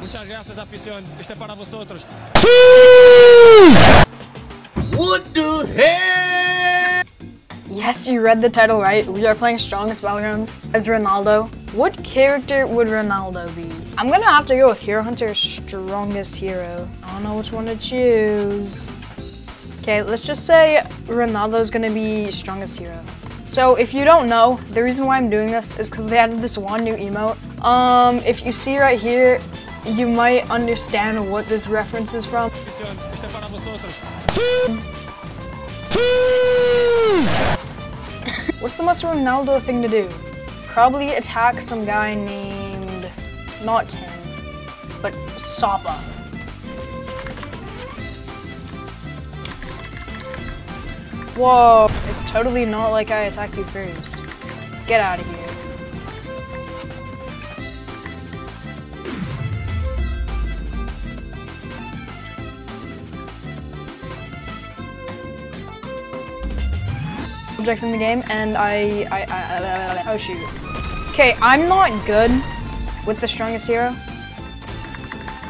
Muchas gracias, afición. Este para vosotros. What the hell? Yes, you read the title right. We are playing Strongest Battlegrounds as Ronaldo. What character would Ronaldo be? I'm gonna have to go with Hero Hunter Strongest Hero. I don't know which one to choose. Okay, let's just say Ronaldo's gonna be Strongest Hero. So if you don't know, the reason why I'm doing this is because they added this one new emote. Um, if you see right here, you might understand what this reference is from. What's the most Ronaldo thing to do? Probably attack some guy named, not Tim, but Sapa. Whoa, it's totally not like I attack you first. Get out of here. Object in the game, and I, I, I, I oh shoot. Okay, I'm not good with the strongest hero.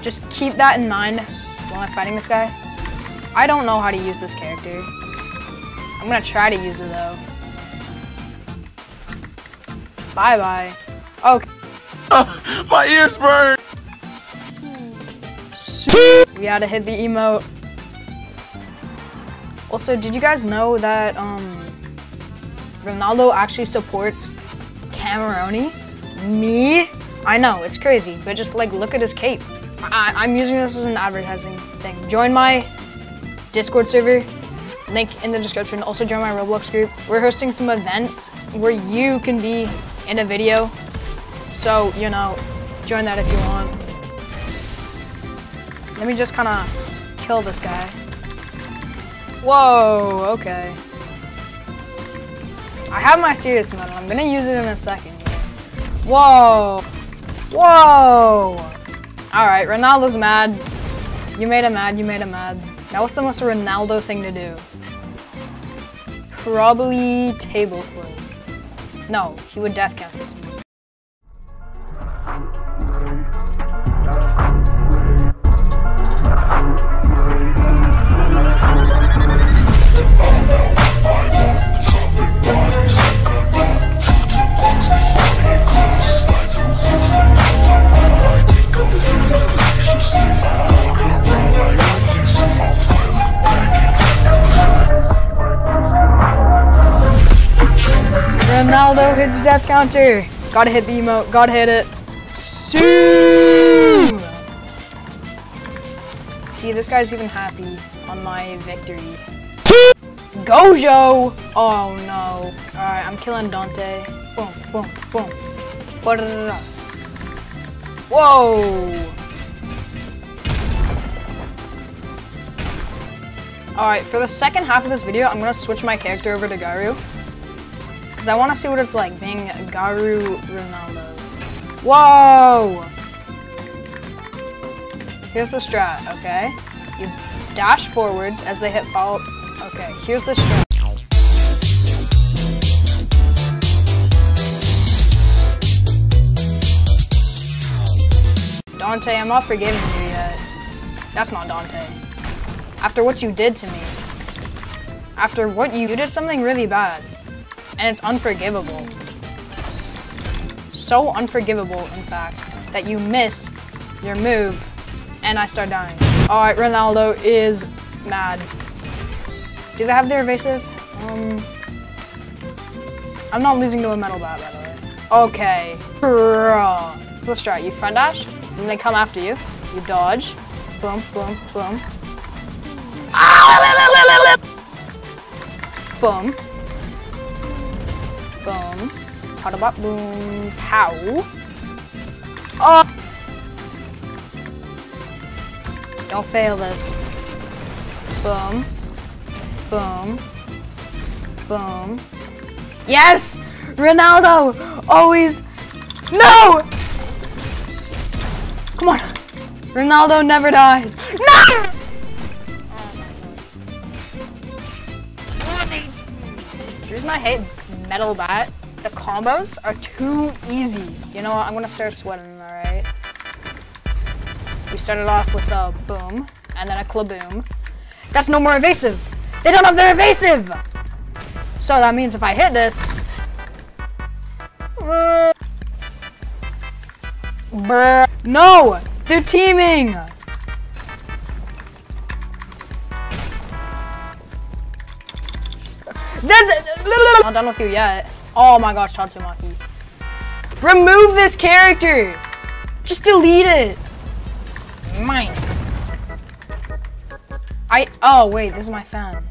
Just keep that in mind while I'm fighting this guy. I don't know how to use this character. I'm gonna try to use it though. Bye bye. Okay. My ears burn. We gotta hit the emote. Also, did you guys know that um, Ronaldo actually supports Cameroni? Me? I know, it's crazy, but just like look at his cape. I I'm using this as an advertising thing. Join my Discord server, link in the description. Also join my Roblox group. We're hosting some events where you can be in a video. So, you know, join that if you want. Let me just kind of kill this guy. Whoa, okay. I have my serious medal. I'm gonna use it in a second. Whoa. Whoa. All right, Ronaldo's mad. You made him mad, you made him mad. Now what's the most Ronaldo thing to do? Probably table flip. No, he would death count Ronaldo death counter. Gotta hit the emote. Gotta hit it. See, this guy's even happy on my victory. Gojo! Oh no. Alright, I'm killing Dante. Boom, boom, boom. Whoa! Alright, for the second half of this video, I'm gonna switch my character over to Garou. Because I want to see what it's like being Garou Ronaldo. Whoa! Here's the strat, okay? You dash forwards as they hit follow. Okay, here's the strat. Dante, I'm not forgiving you yet. That's not Dante. After what you did to me. After what you, you did something really bad and it's unforgivable. So unforgivable, in fact, that you miss your move and I start dying. All right, Ronaldo is mad. Do they have their evasive? Um, I'm not losing to a metal bat, by the way. Okay. Let's try. You front dash, and they come after you. You dodge. Boom, boom, boom. Boom. Boom. Bop boom. Pow. Oh! Don't fail this. Boom. Boom. Boom. Yes! Ronaldo! Always. No! Come on. Ronaldo never dies. No! The reason I hate metal bat, the combos are too easy. You know what? I'm gonna start sweating, alright? We started off with a boom, and then a klaboom. That's no more evasive. They don't have their evasive! So that means if I hit this... Bruh. No! They're teaming! That's Not done with you yet. Oh my gosh, Tatsumaki. Remove this character! Just delete it! Mine. I, oh wait, this is my fan.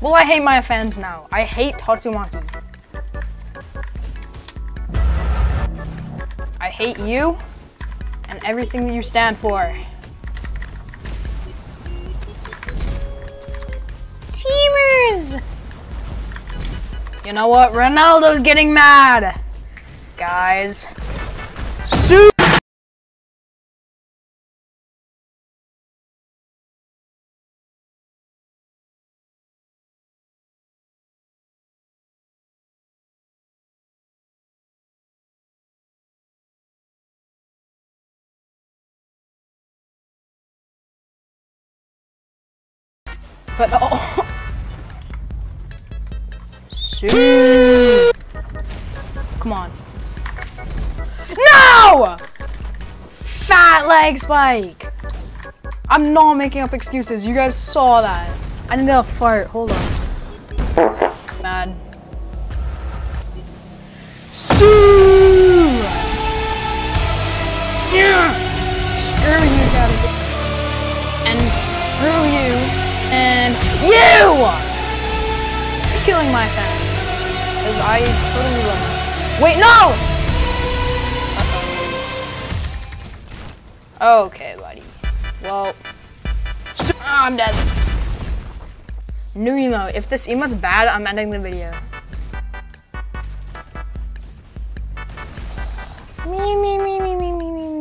Well, I hate my fans now. I hate Tatsumaki. I hate you and everything that you stand for. Teamers! You know what? Ronaldo's getting mad. Guys. Su But oh. Su Come on. No! Fat leg spike. I'm not making up excuses. You guys saw that. I need a fart. Hold on. Mad. Sue! Yeah! Screw you, Daddy. And screw you. And you! He's killing my fans. Because I totally love him. Wait, no! Okay, buddy. Well, ah, I'm dead. New emote. If this emote's bad, I'm ending the video. Me, Me, me, me, me, me, me,